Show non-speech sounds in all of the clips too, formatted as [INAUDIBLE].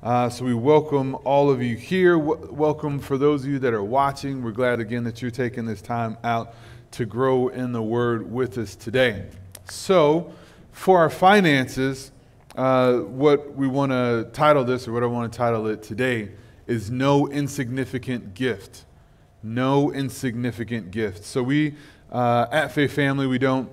Uh, so we welcome all of you here. W- welcome for those of you that are watching. We're glad again that you're taking this time out to grow in the Word with us today. So, for our finances, uh, what we want to title this, or what I want to title it today, is No Insignificant Gift. No Insignificant Gift. So, we uh, at Faith Family, we don't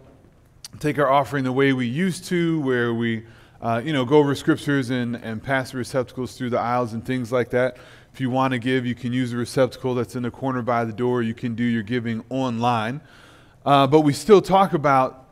take our offering the way we used to, where we uh, you know, go over scriptures and, and pass the receptacles through the aisles and things like that. If you want to give, you can use the receptacle that's in the corner by the door. You can do your giving online. Uh, but we still talk about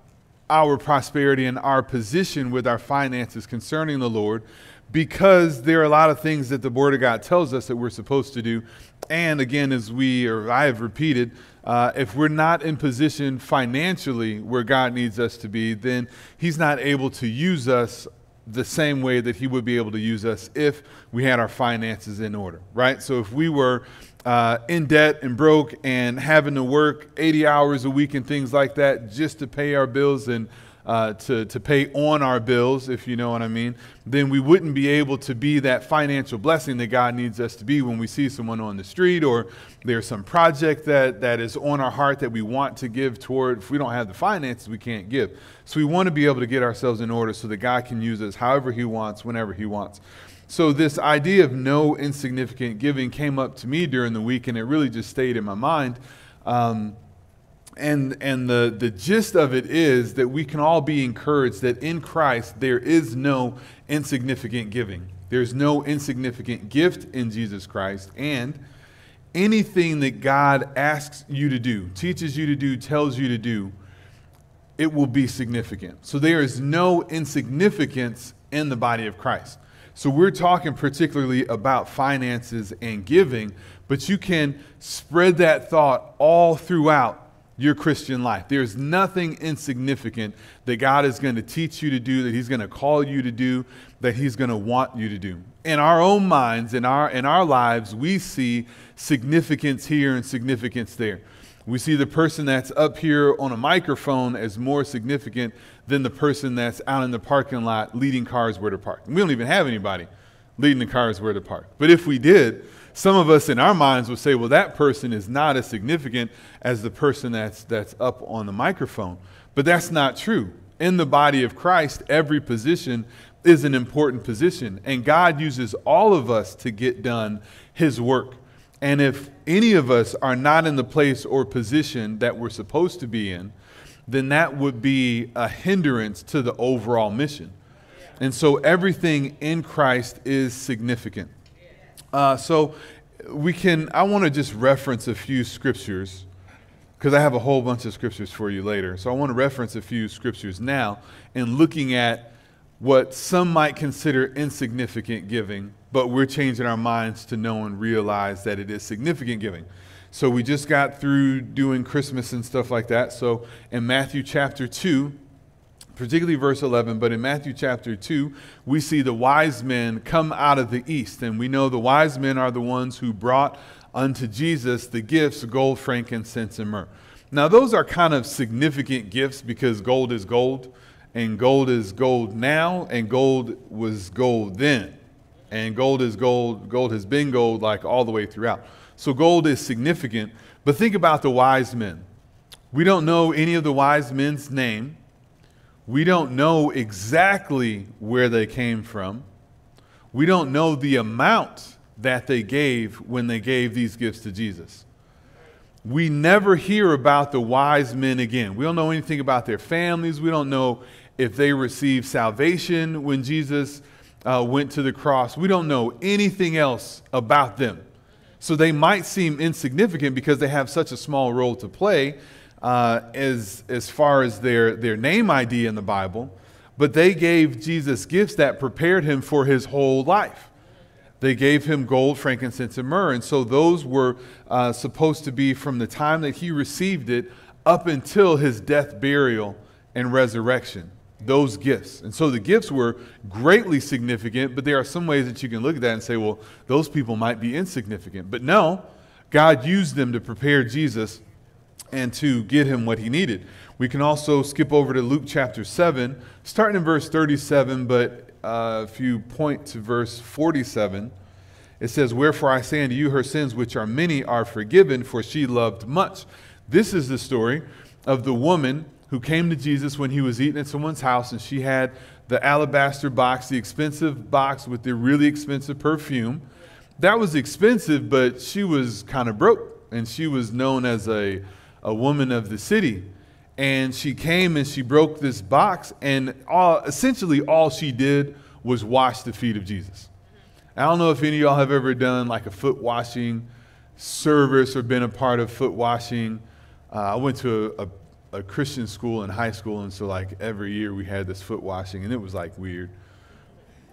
our prosperity and our position with our finances concerning the Lord because there are a lot of things that the Word of God tells us that we're supposed to do. And again, as we, or I have repeated, uh, if we're not in position financially where God needs us to be, then He's not able to use us the same way that he would be able to use us if we had our finances in order, right? So if we were uh, in debt and broke and having to work 80 hours a week and things like that just to pay our bills and uh, to, to pay on our bills, if you know what I mean, then we wouldn't be able to be that financial blessing that God needs us to be when we see someone on the street or there's some project that, that is on our heart that we want to give toward. If we don't have the finances, we can't give. So we want to be able to get ourselves in order so that God can use us however He wants, whenever He wants. So this idea of no insignificant giving came up to me during the week, and it really just stayed in my mind. Um, and and the, the gist of it is that we can all be encouraged that in Christ there is no insignificant giving. There's no insignificant gift in Jesus Christ. And anything that God asks you to do, teaches you to do, tells you to do, it will be significant. So there is no insignificance in the body of Christ. So we're talking particularly about finances and giving, but you can spread that thought all throughout your Christian life. There's nothing insignificant that God is going to teach you to do, that He's going to call you to do, that He's going to want you to do. In our own minds, in our, in our lives, we see significance here and significance there. We see the person that's up here on a microphone as more significant than the person that's out in the parking lot leading cars where to park. And we don't even have anybody leading the cars where to park. But if we did, some of us in our minds would say, well, that person is not as significant as the person that's, that's up on the microphone. But that's not true. In the body of Christ, every position is an important position, and God uses all of us to get done His work. And if any of us are not in the place or position that we're supposed to be in, then that would be a hindrance to the overall mission. And so everything in Christ is significant. Uh, so we can, I want to just reference a few scriptures because I have a whole bunch of scriptures for you later. So I want to reference a few scriptures now in looking at what some might consider insignificant giving, but we're changing our minds to know and realize that it is significant giving. So we just got through doing Christmas and stuff like that. So in Matthew chapter 2, particularly verse 11, but in Matthew chapter 2, we see the wise men come out of the east. And we know the wise men are the ones who brought unto Jesus the gifts gold, frankincense, and myrrh. Now, those are kind of significant gifts because gold is gold, and gold is gold now, and gold was gold then. And gold is gold, gold has been gold like all the way throughout. So, gold is significant. But think about the wise men. We don't know any of the wise men's name. We don't know exactly where they came from. We don't know the amount that they gave when they gave these gifts to Jesus. We never hear about the wise men again. We don't know anything about their families. We don't know if they received salvation when Jesus uh, went to the cross. We don't know anything else about them. So they might seem insignificant because they have such a small role to play uh, as, as far as their, their name ID in the Bible, but they gave Jesus gifts that prepared him for his whole life. They gave him gold, frankincense, and myrrh. And so those were uh, supposed to be from the time that he received it up until his death, burial, and resurrection. Those gifts. And so the gifts were greatly significant, but there are some ways that you can look at that and say, well, those people might be insignificant. But no, God used them to prepare Jesus and to get him what he needed. We can also skip over to Luke chapter 7, starting in verse 37, but uh, if you point to verse 47, it says, Wherefore I say unto you, her sins, which are many, are forgiven, for she loved much. This is the story of the woman who came to Jesus when he was eating at someone's house, and she had the alabaster box, the expensive box with the really expensive perfume. That was expensive, but she was kind of broke, and she was known as a, a woman of the city. And she came and she broke this box, and all, essentially all she did was wash the feet of Jesus. I don't know if any of y'all have ever done like a foot washing service or been a part of foot washing. Uh, I went to a, a a Christian school in high school, and so like every year we had this foot washing, and it was like weird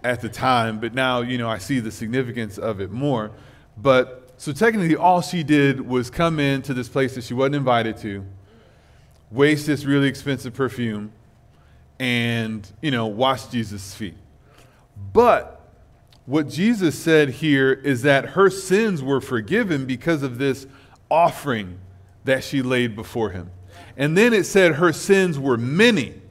at the time, but now you know I see the significance of it more. But so technically, all she did was come into this place that she wasn't invited to, waste this really expensive perfume, and you know wash Jesus' feet. But what Jesus said here is that her sins were forgiven because of this offering that she laid before him. And then it said her sins were many.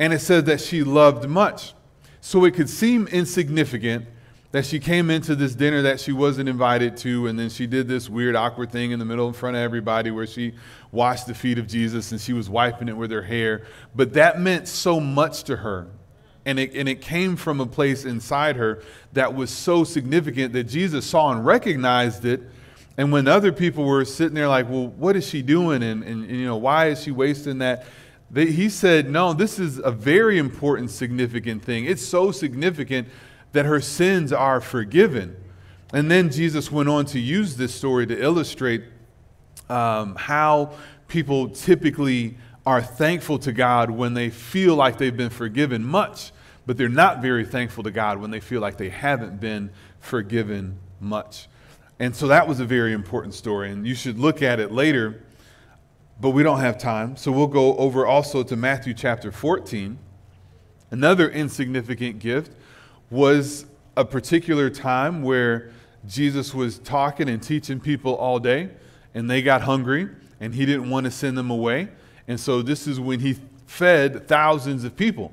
And it said that she loved much. So it could seem insignificant that she came into this dinner that she wasn't invited to, and then she did this weird, awkward thing in the middle in front of everybody where she washed the feet of Jesus and she was wiping it with her hair. But that meant so much to her. And it, and it came from a place inside her that was so significant that Jesus saw and recognized it and when other people were sitting there like, well, what is she doing? And, and, and you know, why is she wasting that? They, he said, no, this is a very important, significant thing. It's so significant that her sins are forgiven. And then Jesus went on to use this story to illustrate um, how people typically are thankful to God when they feel like they've been forgiven much, but they're not very thankful to God when they feel like they haven't been forgiven much. And so that was a very important story, and you should look at it later, but we don't have time. So we'll go over also to Matthew chapter 14. Another insignificant gift was a particular time where Jesus was talking and teaching people all day, and they got hungry, and he didn't want to send them away. And so this is when he fed thousands of people.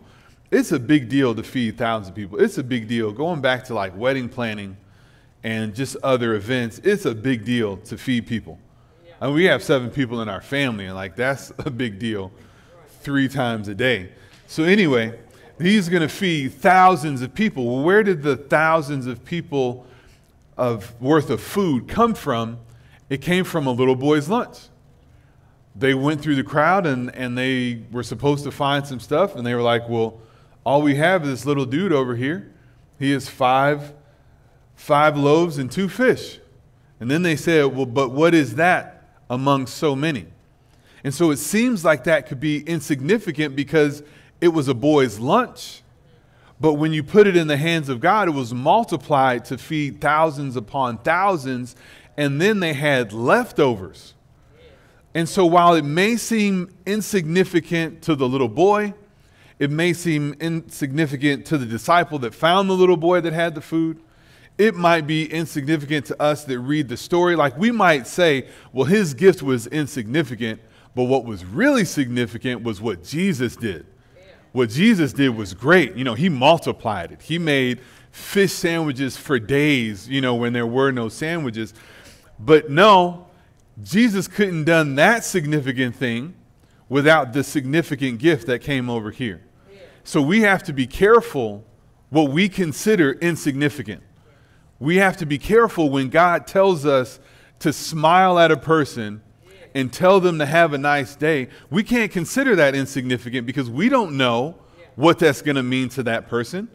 It's a big deal to feed thousands of people. It's a big deal. Going back to like wedding planning and just other events, it's a big deal to feed people. Yeah. I mean, we have seven people in our family, and like that's [LAUGHS] a big deal three times a day. So, anyway, he's going to feed thousands of people. Well, where did the thousands of people of worth of food come from? It came from a little boy's lunch. They went through the crowd and, and they were supposed to find some stuff, and they were like, Well, all we have is this little dude over here. He has five five loaves and two fish. And then they said, Well, but what is that among so many? And so it seems like that could be insignificant because it was a boy's lunch. But when you put it in the hands of God, it was multiplied to feed thousands upon thousands. And then they had leftovers. And so while it may seem insignificant to the little boy, it may seem insignificant to the disciple that found the little boy that had the food it might be insignificant to us that read the story. Like we might say, well, his gift was insignificant, but what was really significant was what Jesus did. What Jesus did was great. You know, he multiplied it. He made fish sandwiches for days, you know, when there were no sandwiches. But no, Jesus couldn't done that significant thing without the significant gift that came over here. So we have to be careful what we consider insignificant we have to be careful when God tells us to smile at a person and tell them to have a nice day. We can't consider that insignificant because we don't know what that's going to mean to that person.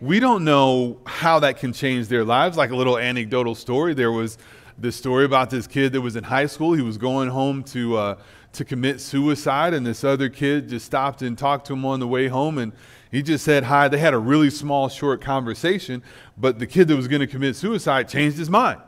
We don't know how that can change their lives. Like a little anecdotal story, there was this story about this kid that was in high school. He was going home to uh, to commit suicide, and this other kid just stopped and talked to him on the way home, and he just said hi. They had a really small, short conversation, but the kid that was going to commit suicide changed his mind.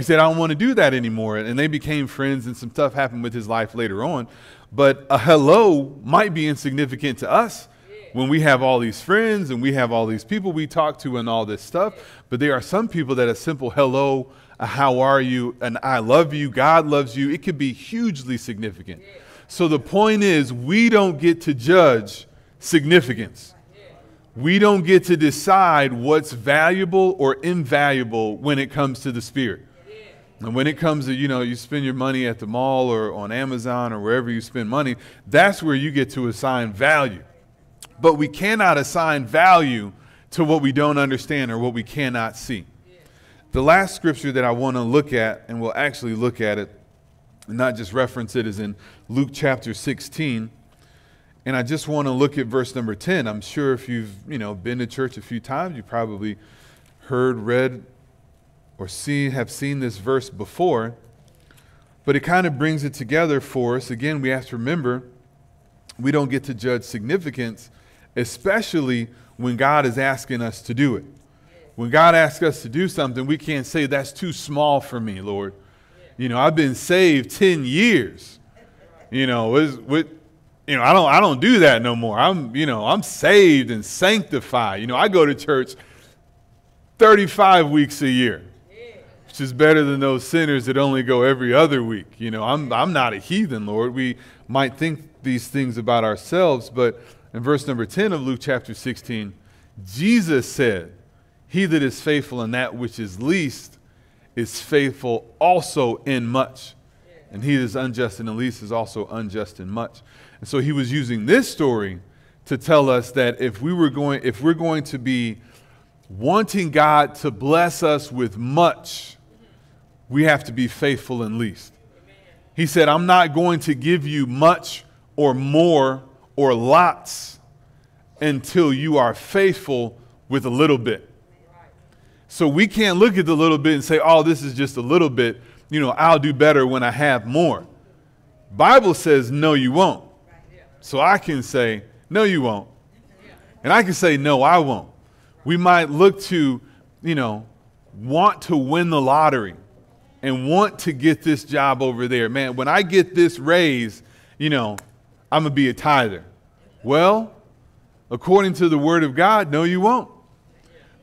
He said, I don't want to do that anymore. And they became friends, and some stuff happened with his life later on. But a hello might be insignificant to us when we have all these friends and we have all these people we talk to and all this stuff. But there are some people that a simple hello, a how are you, and I love you, God loves you, it could be hugely significant. So the point is, we don't get to judge significance. We don't get to decide what's valuable or invaluable when it comes to the Spirit. And when it comes to, you know, you spend your money at the mall or on Amazon or wherever you spend money, that's where you get to assign value. But we cannot assign value to what we don't understand or what we cannot see. The last scripture that I want to look at, and we'll actually look at it, and not just reference it, is in Luke chapter 16. And I just want to look at verse number 10. I'm sure if you've, you know, been to church a few times, you probably heard, read, or see, have seen this verse before. But it kind of brings it together for us. Again, we have to remember we don't get to judge significance, especially when God is asking us to do it. When God asks us to do something, we can't say, that's too small for me, Lord. You know, I've been saved 10 years. You know, with, you know, I don't, I don't do that no more. I'm, you know, I'm saved and sanctified. You know, I go to church 35 weeks a year, which is better than those sinners that only go every other week. You know, I'm, I'm not a heathen, Lord. We might think these things about ourselves, but in verse number 10 of Luke chapter 16, Jesus said, He that is faithful in that which is least is faithful also in much. And he that is unjust in the least is also unjust in much. And so he was using this story to tell us that if we were going, if we're going to be wanting God to bless us with much, we have to be faithful in least. He said, I'm not going to give you much or more or lots until you are faithful with a little bit. So we can't look at the little bit and say, oh, this is just a little bit. You know, I'll do better when I have more. Bible says, no, you won't. So I can say, no, you won't. And I can say, no, I won't. We might look to, you know, want to win the lottery and want to get this job over there. Man, when I get this raise, you know, I'm going to be a tither. Well, according to the Word of God, no, you won't.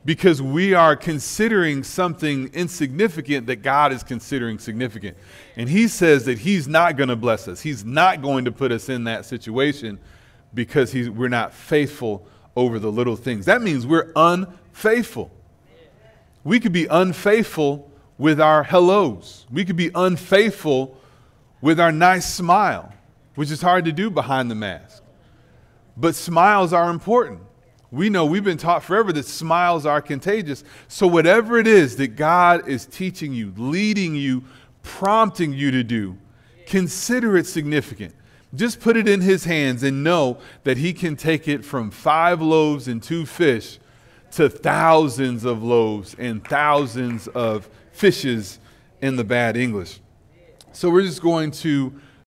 Because we are considering something insignificant that God is considering significant. And He says that He's not going to bless us, He's not going to put us in that situation because he's, we're not faithful over the little things. That means we're unfaithful. We could be unfaithful with our hellos, we could be unfaithful with our nice smile, which is hard to do behind the mask. But smiles are important. We know we've been taught forever that smiles are contagious. So, whatever it is that God is teaching you, leading you, prompting you to do, consider it significant. Just put it in His hands and know that He can take it from five loaves and two fish to thousands of loaves and thousands of fishes in the bad English. So, we're just going to